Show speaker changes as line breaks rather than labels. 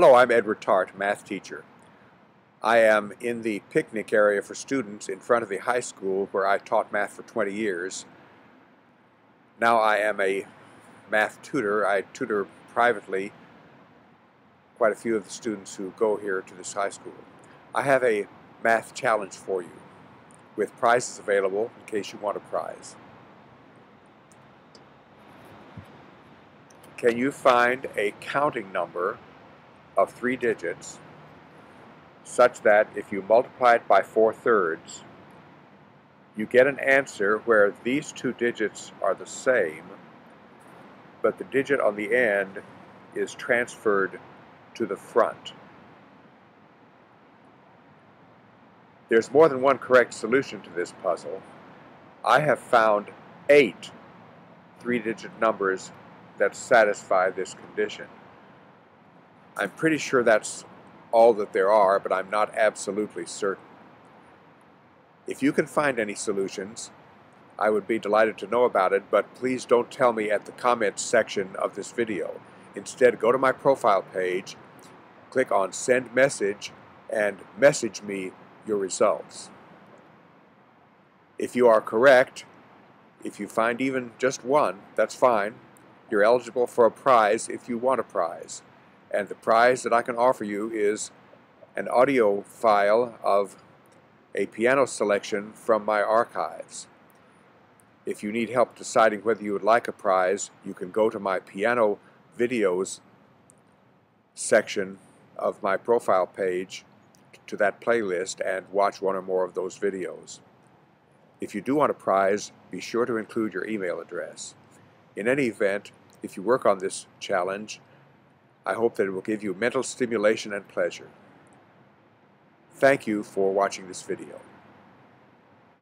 Hello, I'm Edward Tarte, math teacher. I am in the picnic area for students in front of the high school where I taught math for 20 years. Now I am a math tutor. I tutor privately quite a few of the students who go here to this high school. I have a math challenge for you with prizes available in case you want a prize. Can you find a counting number of three digits such that if you multiply it by 4 thirds, you get an answer where these two digits are the same, but the digit on the end is transferred to the front. There's more than one correct solution to this puzzle. I have found eight three-digit numbers that satisfy this condition. I'm pretty sure that's all that there are, but I'm not absolutely certain. If you can find any solutions, I would be delighted to know about it, but please don't tell me at the comments section of this video. Instead, go to my profile page, click on Send Message, and message me your results. If you are correct, if you find even just one, that's fine. You're eligible for a prize if you want a prize. And the prize that I can offer you is an audio file of a piano selection from my archives. If you need help deciding whether you would like a prize, you can go to my piano videos section of my profile page to that playlist and watch one or more of those videos. If you do want a prize, be sure to include your email address. In any event, if you work on this challenge, I hope that it will give you mental stimulation and pleasure. Thank you for watching this video.